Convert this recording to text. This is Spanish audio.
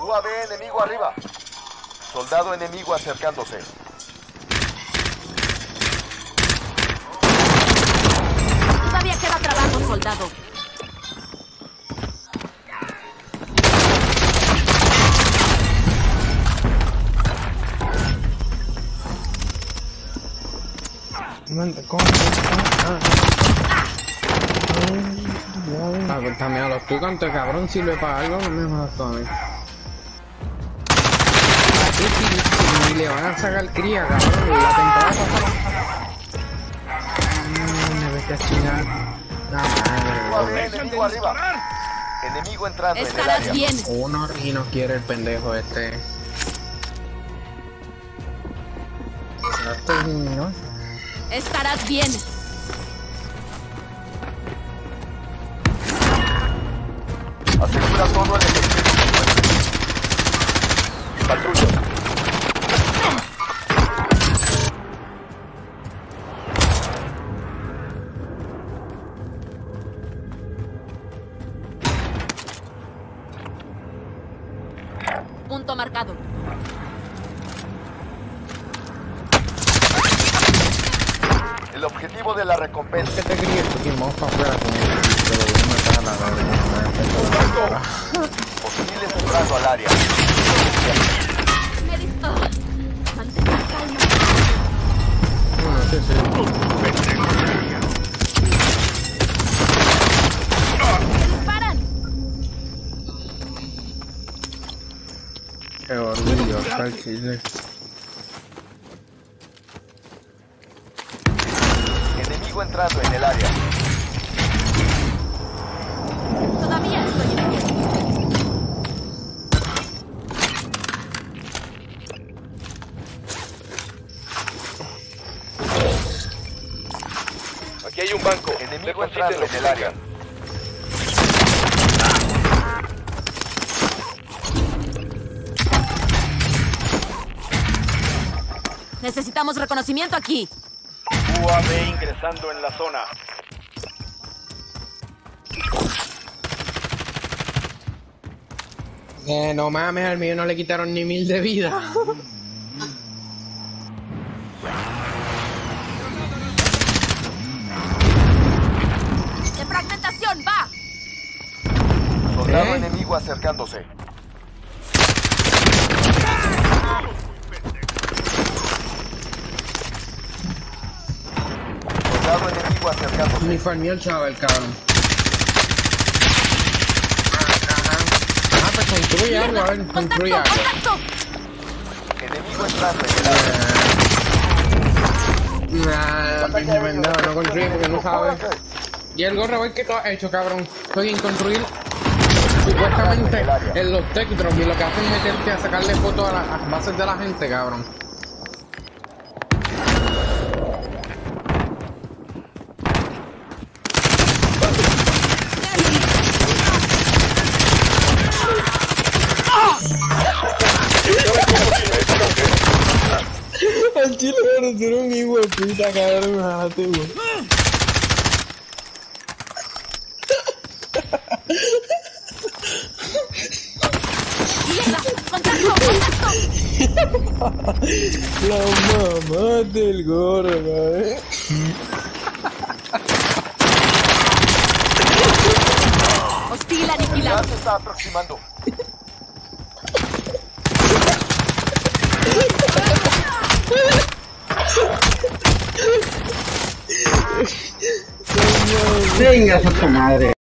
UAV enemigo arriba. Soldado enemigo acercándose. Todavía queda trabajo, soldado. Manda, ¿cómo? Ah, ah. Ah, también a los tucantes, cabrón, sirve para algo, no me jodas tú a mí. Sí, le van a sacar cría, cabrón, la temporada pasada. No, me vete a chingar. Ah, enemigo entrando en el Estarás área. bien. uno y no quiere el pendejo este. No estoy, ¿no? Estarás bien. Asegura todo el efectivo. Patrulla. Punto marcado. El objetivo de la recompensa. ¿Qué te crees? Porque vamos para afuera con a matar a la verga. Hostiles entrando al área. Me dis-. Mantén la calma. Bueno, sí, sí. ¡Me disparan! Qué orgullo, está el chile. Enemigo entrando en el área. Todavía estoy en pie. Aquí hay un banco. Enemigo entrando en el área. Necesitamos reconocimiento aquí. UAV ingresando en la zona. Eh, no mames, al mío no le quitaron ni mil de vida. ¡De fragmentación! ¡Va! Soldado ¿Eh? enemigo acercándose. Soldado enemigo acercándose. Ni farmió el chaval, cabrón. Ah, pues construye algo, a ver, construye algo. Enemigo el área. Nah, pinche pendejo, no construye porque no sabe. Y el gorro, güey, ¿qué tú has hecho, cabrón? Estoy en construir. Supuestamente en los tech drops y lo que hacen es meterte a sacarle fotos a las bases de la gente, cabrón. Chile, cabrón, tú eres un hijo de puta, cabrón, güey. ¡Mierda! ¡Contacto! ¡Contacto! La mamá del gorro, cabrón. Hostil aniquilado. Ya se está aproximando. Venga, a tu madre.